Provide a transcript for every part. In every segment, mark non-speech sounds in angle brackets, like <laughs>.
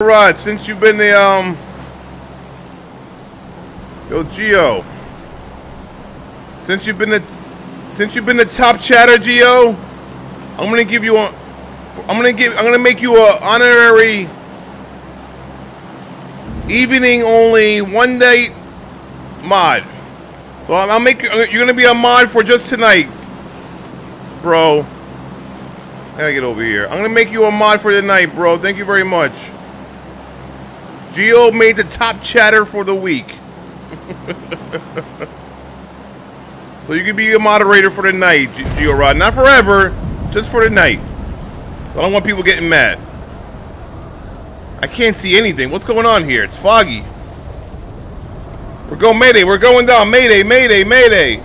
Rod, since you've been the um Yo Geo Since you've been the since you've been the top chatter Geo I'm gonna give you a I'm gonna give I'm gonna make you a honorary evening only one day mod. So I'll, I'll make you you're gonna be a mod for just tonight. Bro. I gotta get over here. I'm gonna make you a mod for the night, bro. Thank you very much. Geo made the top chatter for the week. <laughs> so you can be a moderator for the night, Geo Rod. Not forever, just for the night. I don't want people getting mad. I can't see anything. What's going on here? It's foggy. We're going Mayday. We're going down. Mayday, Mayday, Mayday.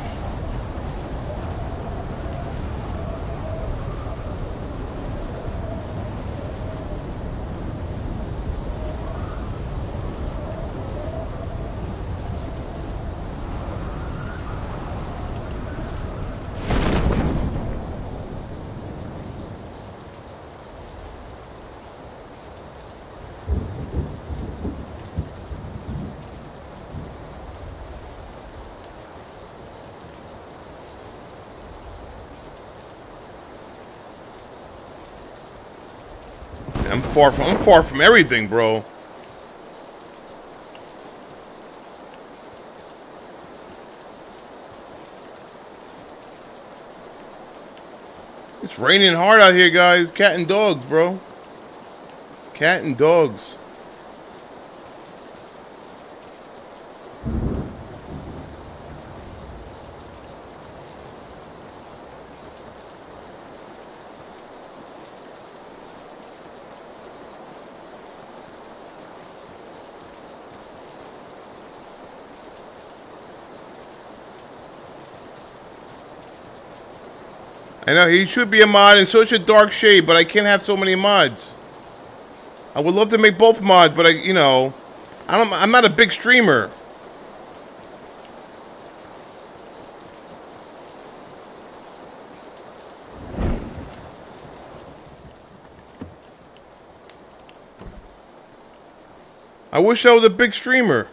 I'm far from I'm far from everything, bro. It's raining hard out here, guys. Cat and dogs, bro. Cat and dogs. I know, he should be a mod and so should Dark Shade, but I can't have so many mods. I would love to make both mods, but I, you know, I don't, I'm not a big streamer. I wish I was a big streamer.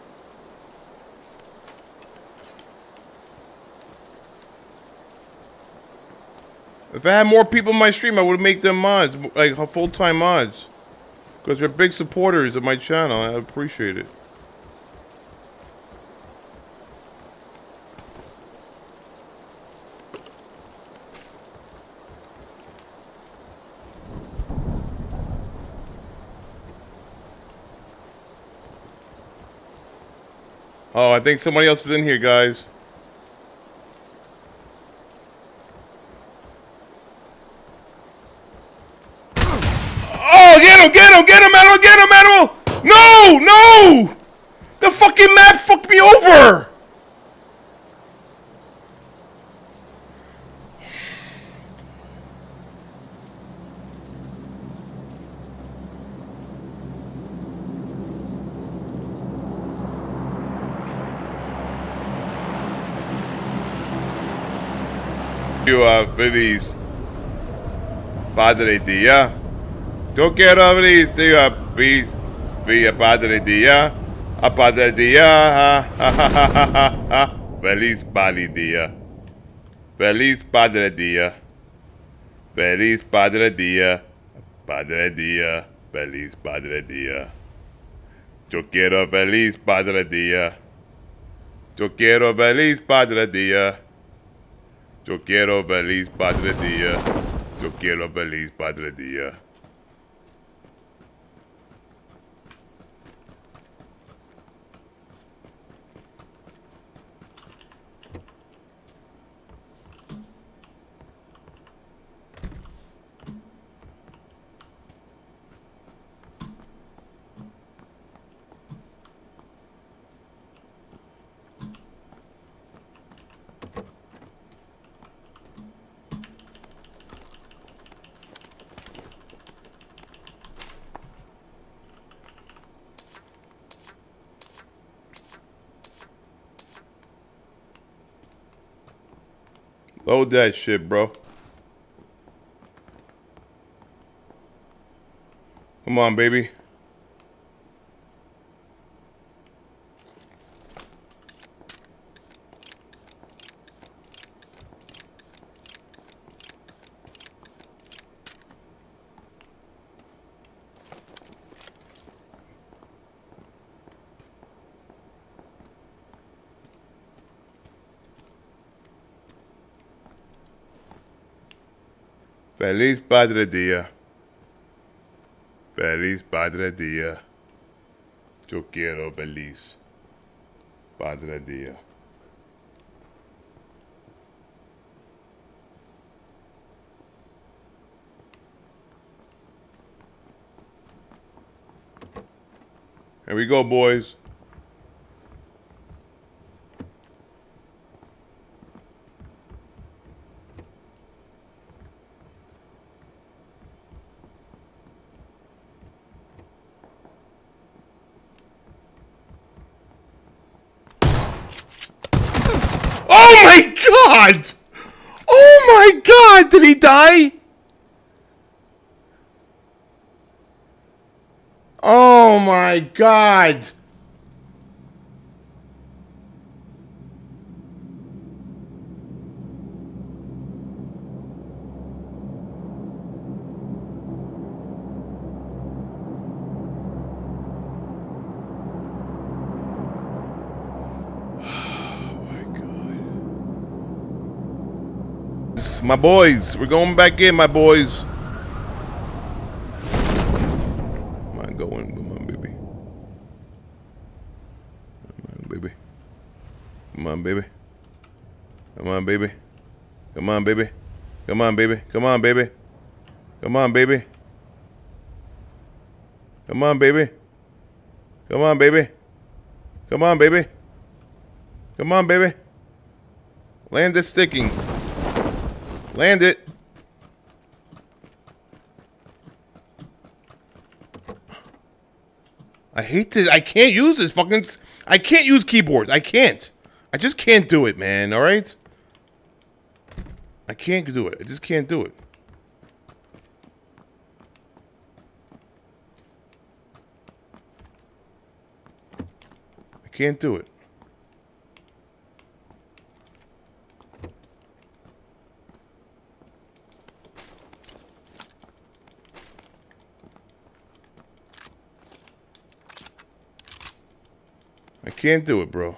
If I had more people in my stream, I would make them mods, like full-time mods. Because they're big supporters of my channel. I appreciate it. Oh, I think somebody else is in here, guys. Oh, get him, get him, get him, animal, get him, animal! No, no! The fucking map fucked me over! You are feliz. Padre Dia. Yo quiero abrir, tío, bis, via Padre Dia. A Padre ha. Feliz Padre Dia. Feliz Padre Dia. Feliz Padre Dia. Padre Dia. Feliz Padre Dia. Yo quiero feliz Padre Dia. Yo quiero feliz Padre Dia. Yo quiero feliz Padre Día. Yo quiero feliz Padre Día. That shit, bro. Come on, baby. Feliz Padre Dia. Feliz Padre Dia. Yo quiero feliz Padre Dia. Here we go, boys. Oh my god! Oh my god! Did he die? Oh my god! My boys, we're going back in, my boys. Come on, go in. Come on, baby. Come on, baby. Come baby. Come on, baby. Come on, baby. Come on, baby. Come on, baby. Come on, baby. Come on, baby. Come on, baby. Come on, baby. Come on, baby. Land is sticking. Land it. I hate this. I can't use this fucking. I can't use keyboards. I can't. I just can't do it, man. All right. I can't do it. I just can't do it. I can't do it. I can't do it, bro.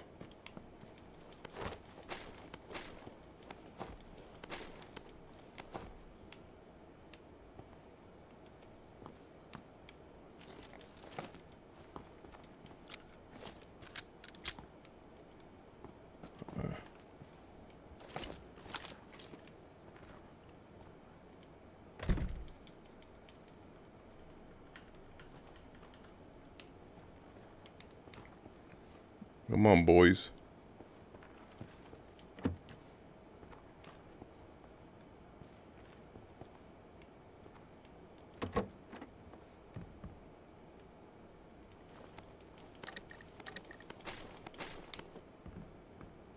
Come boys.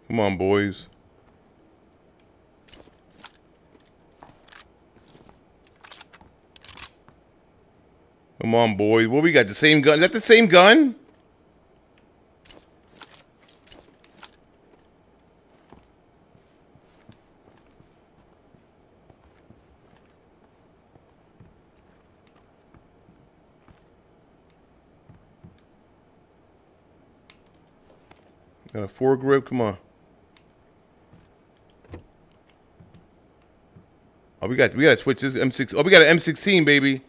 Come on, boys. Come on, boys. What we got? The same gun? Is that the same gun? Got a four grip. Come on. Oh, we got we got to switch this M6. Oh, we got an M16, baby.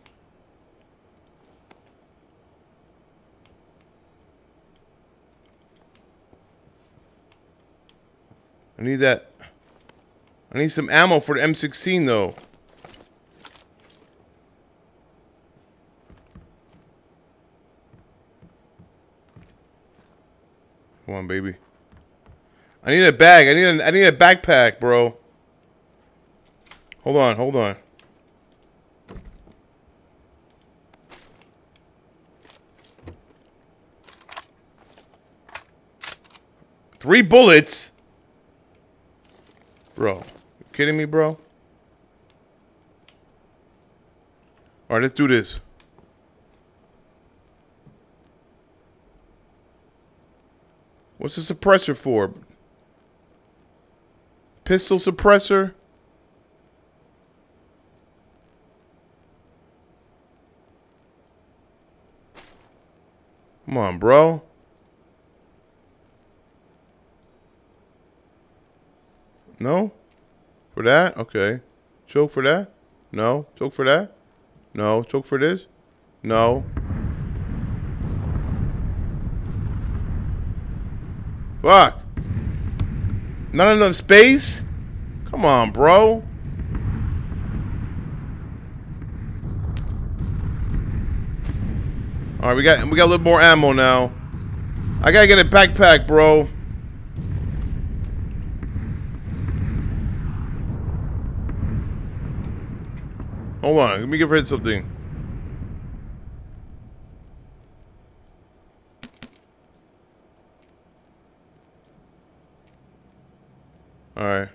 I need that. I need some ammo for the M16 though. Come on, baby. I need a bag. I need a I need a backpack, bro. Hold on, hold on. Three bullets? Bro, you kidding me, bro? All right, let's do this. What's the suppressor for? Pistol suppressor? Come on, bro. No? For that? Okay. Choke for that? No? Choke for that? No. Choke for this? No. Fuck. Not enough space? Come on, bro. All right, we got we got a little more ammo now. I gotta get a backpack, bro. Hold on, let me give her something. Alright.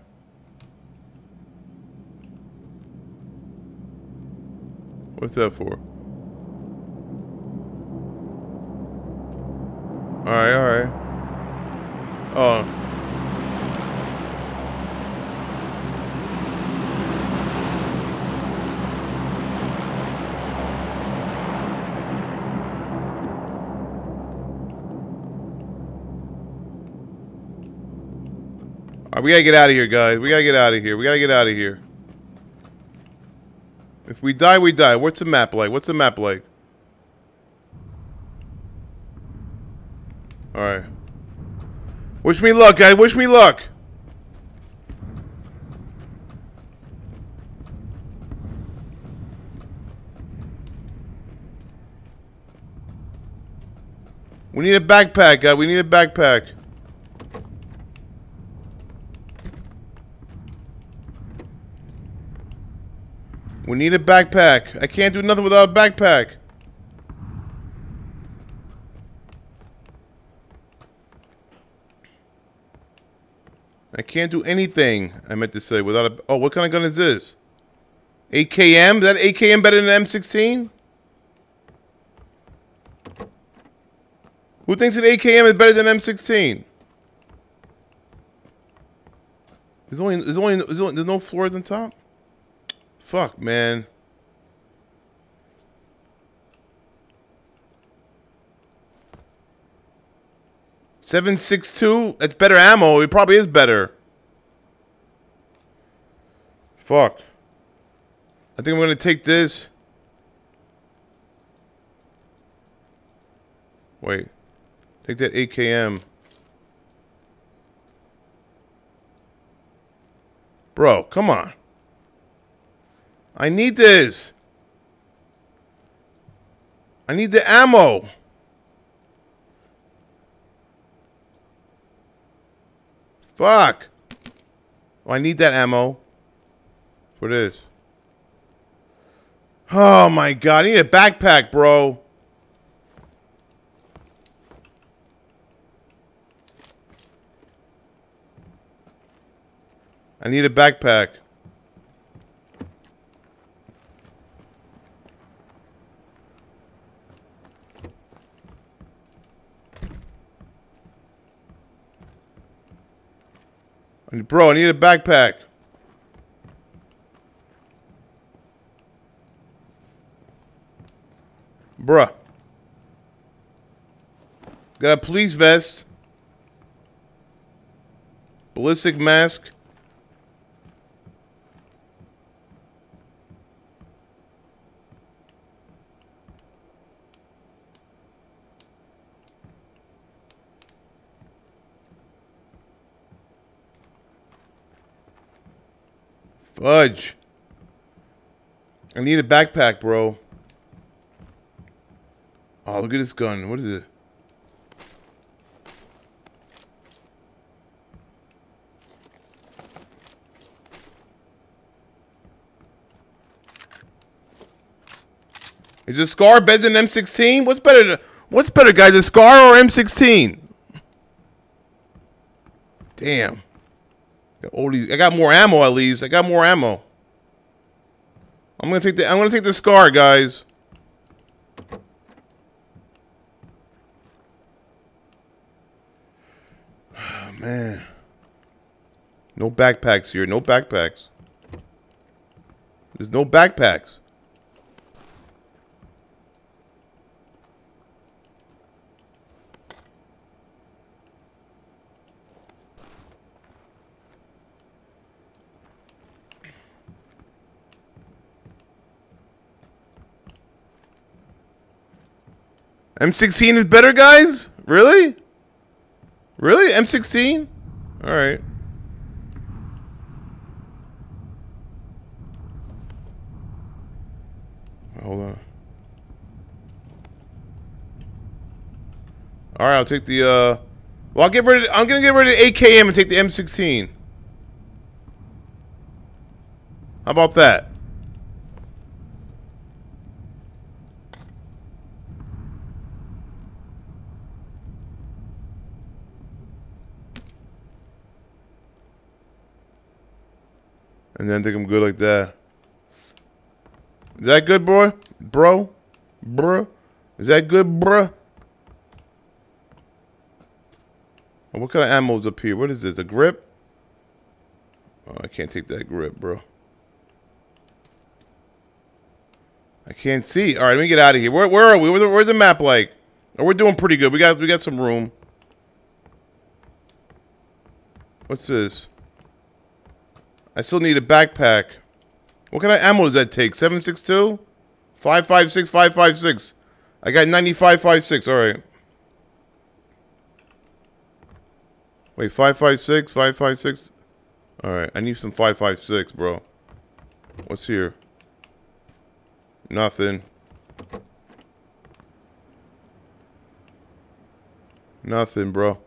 What's that for? Alright, alright. Oh. Right, we gotta get out of here, guys. We gotta get out of here. We gotta get out of here. If we die, we die. What's the map like? What's the map like? Alright. Wish me luck, guys. Wish me luck. We need a backpack, guys. We need a backpack. We need a backpack. I can't do nothing without a backpack. I can't do anything, I meant to say, without a... Oh, what kind of gun is this? AKM? Is that AKM better than M16? Who thinks an AKM is better than M16? There's only, there's only, there's, only, there's no floors on top? Fuck, man. Seven six two. That's better ammo. It probably is better. Fuck. I think I'm gonna take this. Wait. Take that AKM. Bro, come on. I need this. I need the ammo. Fuck. Oh, I need that ammo. What is? Oh my god, I need a backpack, bro. I need a backpack. Bro, I need a backpack. Bruh. Got a police vest. Ballistic mask. Fudge. I need a backpack, bro. Oh, look at this gun. What is it? Is the Scar better than M16? What's better? What's better, guys? The Scar or M16? Damn. All these, I got more ammo at least. I got more ammo. I'm gonna take the I'm gonna take the scar, guys. Oh, <sighs> man. No backpacks here. No backpacks. There's no backpacks. M16 is better, guys? Really? Really? M16? Alright. Hold on. Alright, I'll take the, uh... Well, I'll get rid of... I'm gonna get rid of AKM and take the M16. How about that? And then think I'm good like that. Is that good, bro? Bro? Bro? Is that good, bro? Oh, what kind of ammo's up here? What is this? A grip? Oh, I can't take that grip, bro. I can't see. All right, let me get out of here. Where, where are we? Where's the, where's the map like? Oh, we're doing pretty good. We got we got some room. What's this? I still need a backpack. What kind of ammo does that take? 762? 556, 556. I got 9556. All right. Wait, 556, 556? All right, I need some 556, bro. What's here? Nothing. Nothing, bro.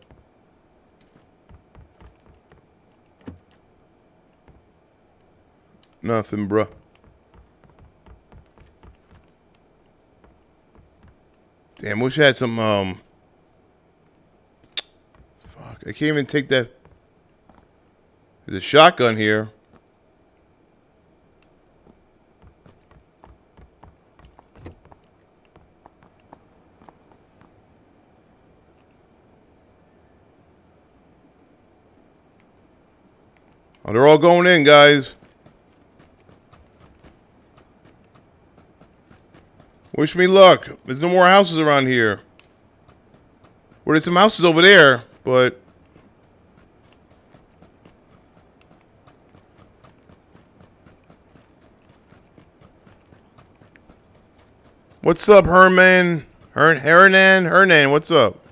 Nothing, bro. Damn, wish I had some, um... Fuck, I can't even take that... There's a shotgun here. Oh, they're all going in, guys. Wish me luck. There's no more houses around here. Well, there's some houses over there, but... What's up, Herman? Her Hernan? Hernan, what's up?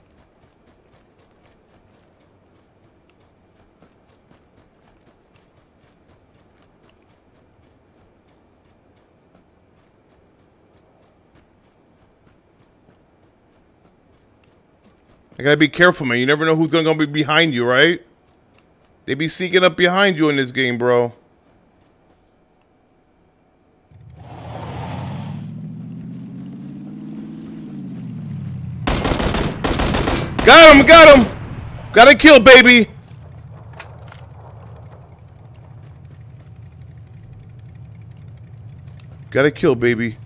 I gotta be careful, man. You never know who's gonna, be behind you, right? They be sneaking up behind you in this game, bro. Got him! Got him! Got a kill, baby! Got a kill, baby.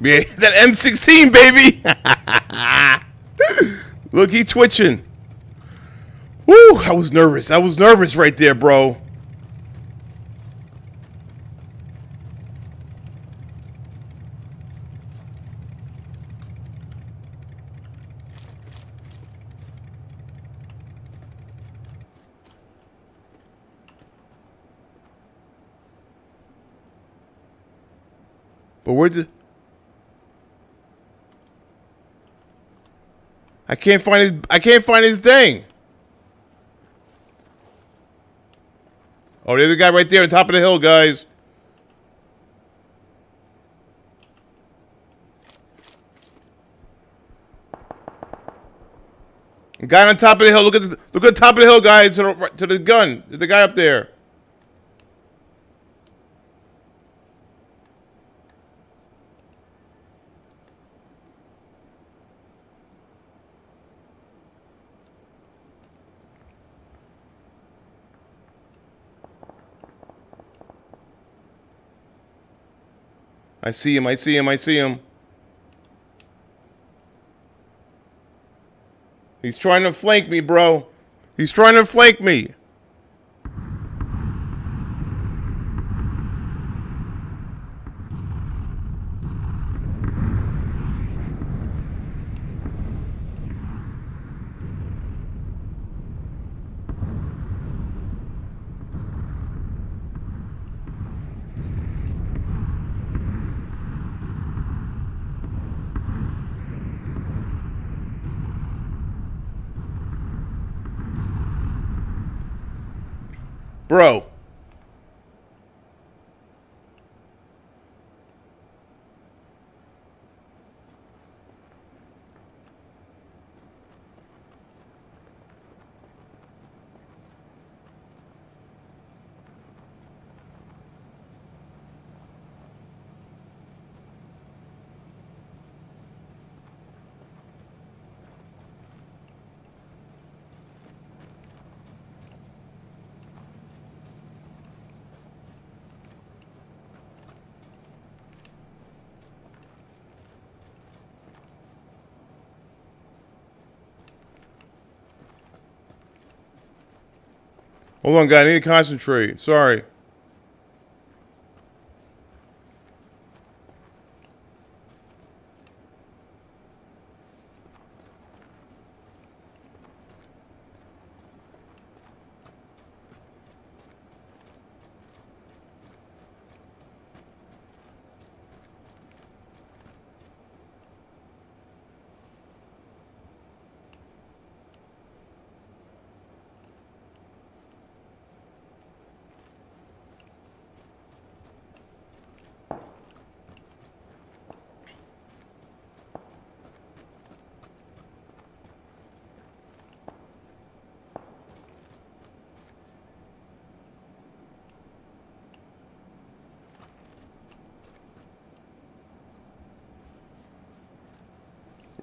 Yeah, <laughs> that M16, baby! <laughs> Look, he twitching. Woo, I was nervous. I was nervous right there, bro. But where did... I can't find his I can't find his thing. Oh, there's a guy right there on top of the hill, guys. Guy on top of the hill. Look at the look at the top of the hill, guys. To the, to the gun. There's the guy up there. I see him, I see him, I see him. He's trying to flank me, bro. He's trying to flank me. Bro. Hold on, guy. I need to concentrate. Sorry.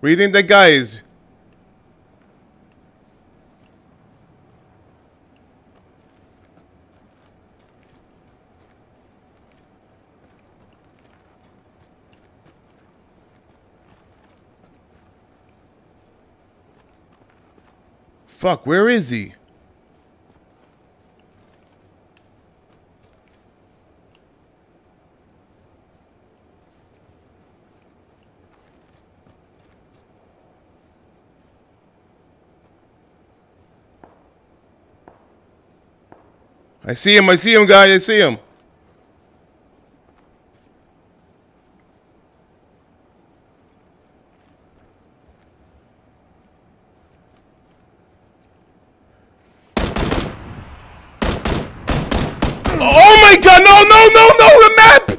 What do you think guy is? Fuck, where is he? I see him, I see him, guy, I see him. Oh my god, no, no, no, no, the map!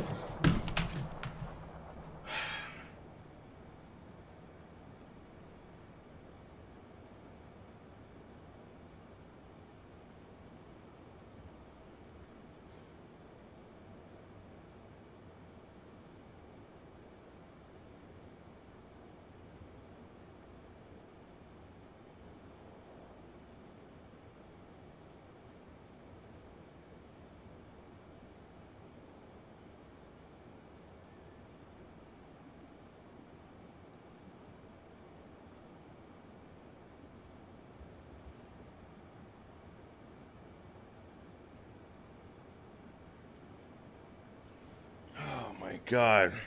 Oh my god. <sighs>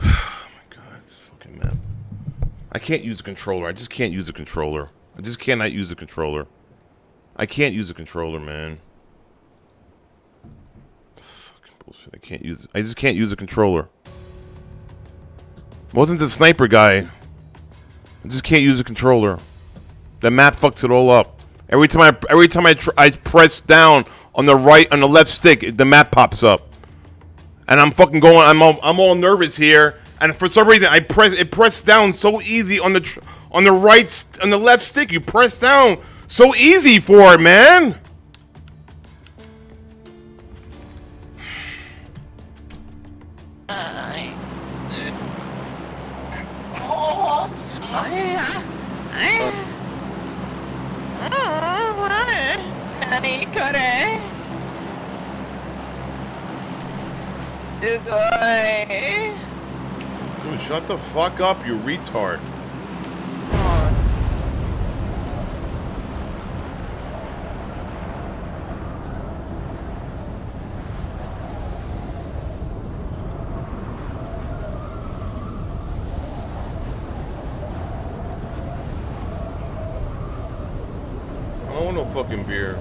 Oh my god, this fucking map. I can't use a controller. I just can't use a controller. I just cannot use a controller. I can't use a controller, man. Fucking bullshit. I can't use I just can't use a controller. Wasn't the sniper guy. I just can't use a controller. The map fucks it all up. Every time I every time I I press down on the right on the left stick, the map pops up, and I'm fucking going. I'm all, I'm all nervous here, and for some reason I press it pressed down so easy on the on the right on the left stick. You press down so easy for it, man. Nani? Dude, shut the fuck up, you retard. I don't want no fucking beer.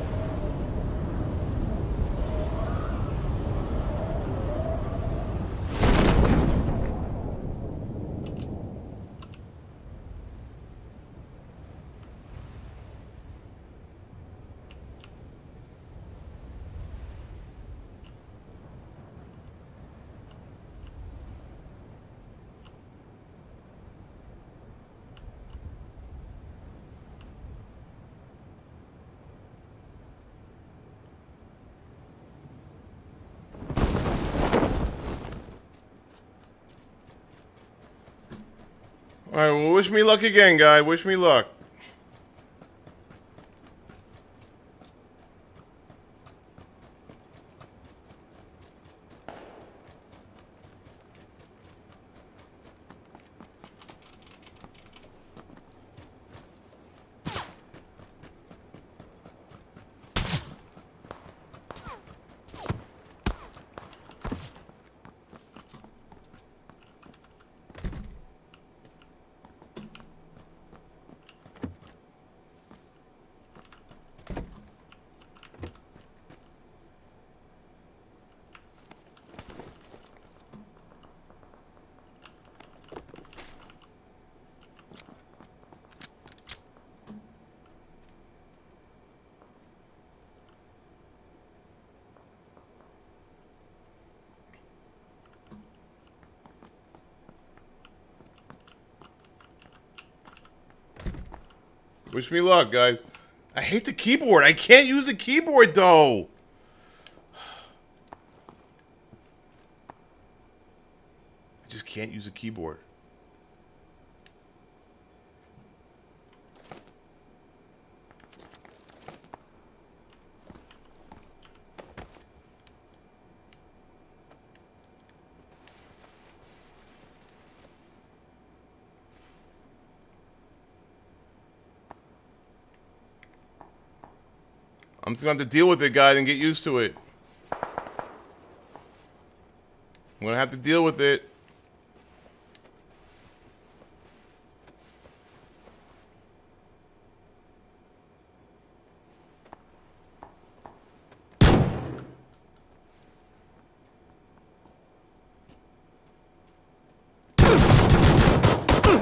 Alright, well, wish me luck again, guy. Wish me luck. Wish me luck, guys. I hate the keyboard. I can't use the keyboard, though. I just can't use a keyboard. I'm just gonna have to deal with it, guys, and get used to it. I'm gonna have to deal with it.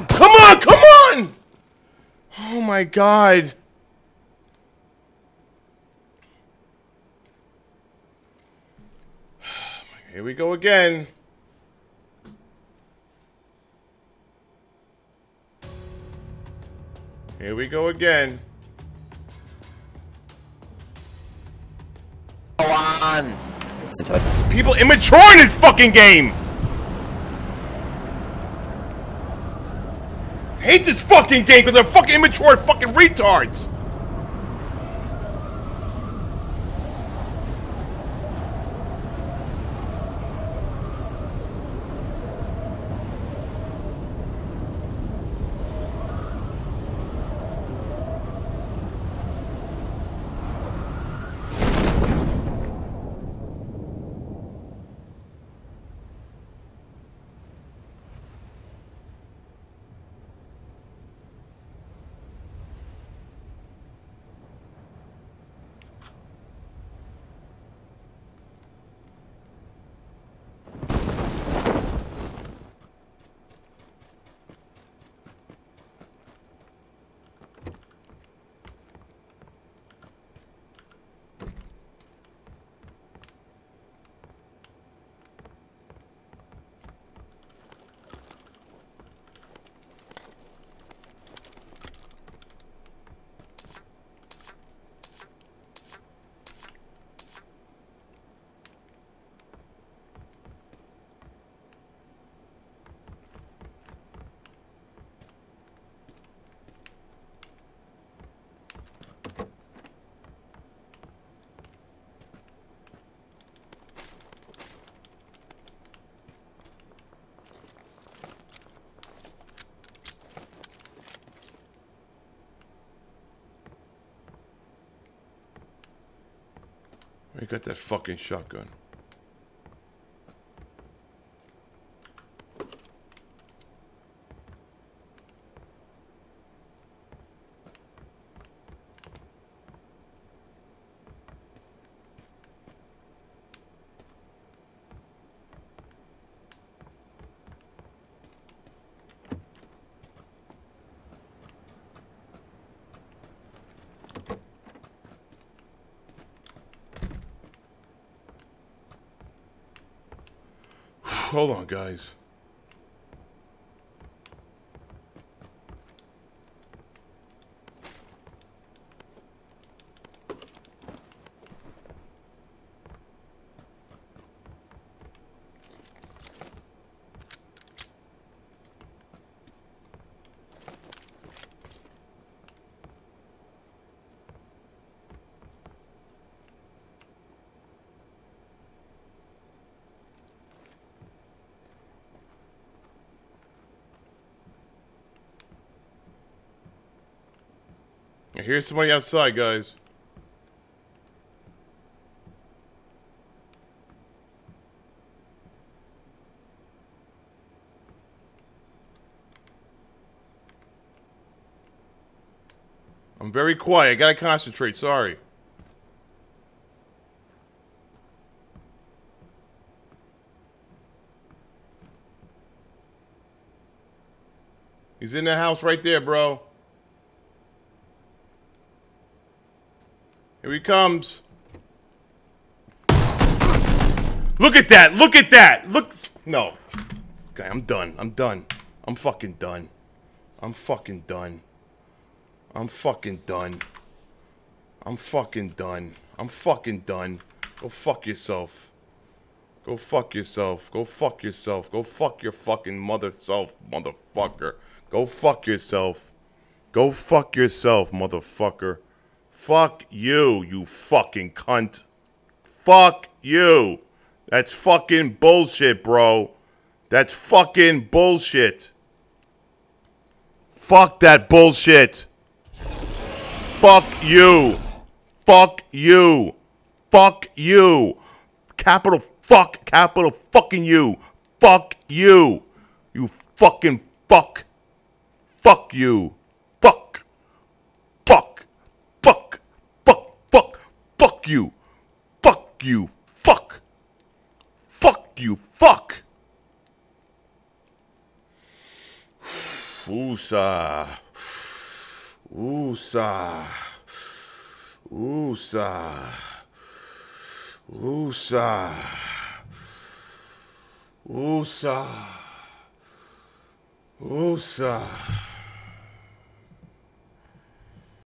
Come on, come on! Oh my god. Here we go again. Here we go again. Go on. People immature in this fucking game! Hate this fucking game because they're fucking immature fucking retards! I got that fucking shotgun. Hold on, guys. I hear somebody outside, guys. I'm very quiet. I gotta concentrate. Sorry. He's in the house right there, bro. Here he comes. Look at that. Look at that. Look. No. Okay, I'm done. I'm done. I'm fucking done. I'm fucking done. I'm fucking done. I'm fucking done. I'm fucking done. Go fuck yourself. Go fuck yourself. Go fuck yourself. Go fuck your fucking mother self, motherfucker. Go fuck yourself. Go fuck yourself, motherfucker. Fuck you, you fucking cunt. Fuck you. That's fucking bullshit, bro. That's fucking bullshit. Fuck that bullshit. Fuck you. Fuck you. Fuck you. Capital fuck, capital fucking you. Fuck you. You fucking fuck. Fuck you. Fuck. Fuck. Fuck. Fuck. Fuck. You. Fuck you. Fuck. Fuck you. Fuck. Woosah. Woosah. Woosah. Woosah. Woosah. Woosah.